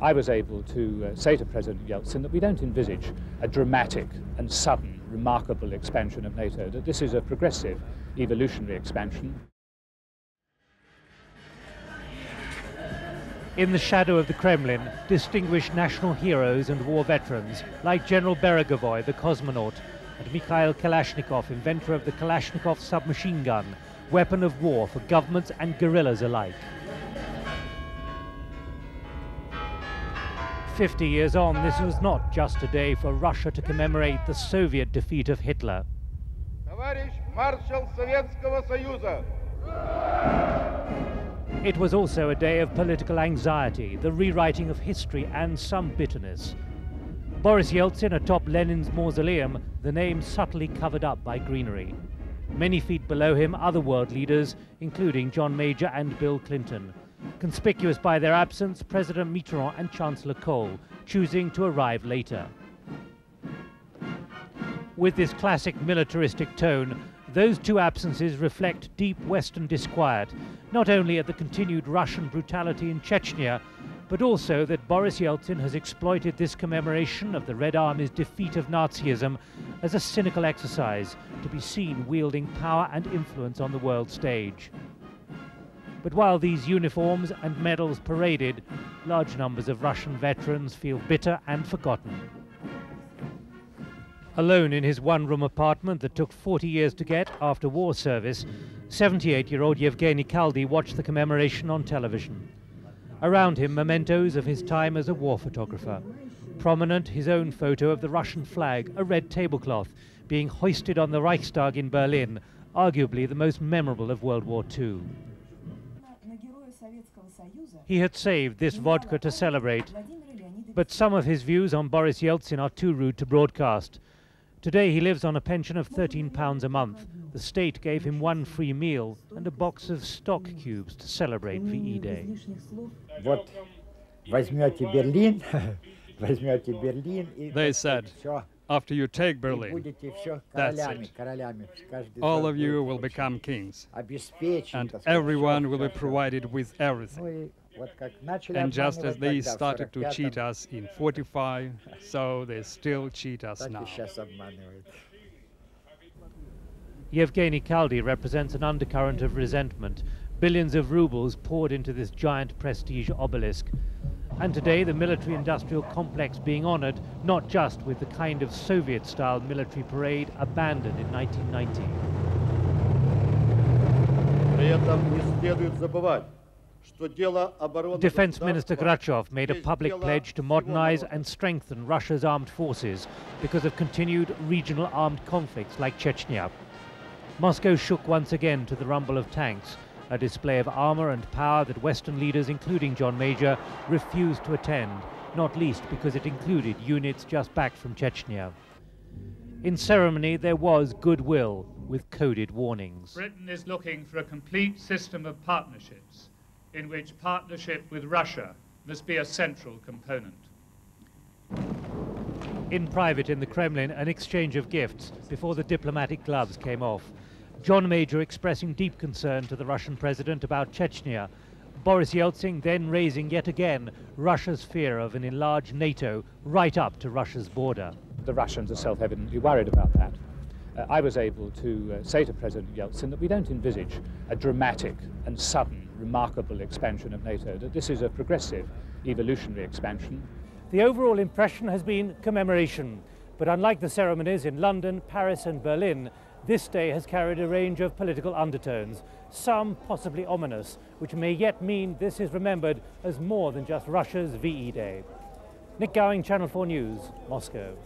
I was able to uh, say to President Yeltsin that we don't envisage a dramatic and sudden, remarkable expansion of NATO, that this is a progressive, evolutionary expansion. In the shadow of the Kremlin, distinguished national heroes and war veterans like General Beregovoy, the cosmonaut, and Mikhail Kalashnikov, inventor of the Kalashnikov submachine gun, weapon of war for governments and guerrillas alike. 50 years on, this was not just a day for Russia to commemorate the Soviet defeat of Hitler. It was also a day of political anxiety, the rewriting of history, and some bitterness. Boris Yeltsin atop Lenin's mausoleum, the name subtly covered up by greenery. Many feet below him, other world leaders, including John Major and Bill Clinton. Conspicuous by their absence, President Mitterrand and Chancellor Kohl, choosing to arrive later. With this classic militaristic tone, those two absences reflect deep Western disquiet, not only at the continued Russian brutality in Chechnya, but also that Boris Yeltsin has exploited this commemoration of the Red Army's defeat of Nazism as a cynical exercise to be seen wielding power and influence on the world stage. But while these uniforms and medals paraded, large numbers of Russian veterans feel bitter and forgotten. Alone in his one room apartment that took 40 years to get after war service, 78 year old Yevgeny Khaldei watched the commemoration on television. Around him, mementos of his time as a war photographer. Prominent, his own photo of the Russian flag, a red tablecloth, being hoisted on the Reichstag in Berlin, arguably the most memorable of World War II. He had saved this vodka to celebrate, but some of his views on Boris Yeltsin are too rude to broadcast. Today he lives on a pension of £13 a month. The state gave him one free meal and a box of stock cubes to celebrate VE Day. They said, after you take Berlin, that's it. All of you will become kings, and everyone will be provided with everything. And just as they started to cheat us in 45, so they still cheat us now. Yevgeny Khaldei represents an undercurrent of resentment. Billions of rubles poured into this giant prestige obelisk. And today the military-industrial complex being honored not just with the kind of Soviet-style military parade abandoned in 1990. Defense Minister Grachov made a public pledge to modernize and strengthen Russia's armed forces because of continued regional armed conflicts like Chechnya. Moscow shook once again to the rumble of tanks, a display of armor and power that Western leaders, including John Major, refused to attend, not least because it included units just back from Chechnya. In ceremony, there was goodwill with coded warnings. Britain is looking for a complete system of partnerships in which partnership with Russia must be a central component. In private in the Kremlin, an exchange of gifts before the diplomatic gloves came off. John Major expressing deep concern to the Russian president about Chechnya. Boris Yeltsin then raising yet again Russia's fear of an enlarged NATO right up to Russia's border. The Russians are self-evidently worried about that. Uh, I was able to uh, say to President Yeltsin that we don't envisage a dramatic and sudden, remarkable expansion of NATO, that this is a progressive, evolutionary expansion. The overall impression has been commemoration, but unlike the ceremonies in London, Paris and Berlin, this day has carried a range of political undertones, some possibly ominous, which may yet mean this is remembered as more than just Russia's VE Day. Nick Gowing, Channel 4 News, Moscow.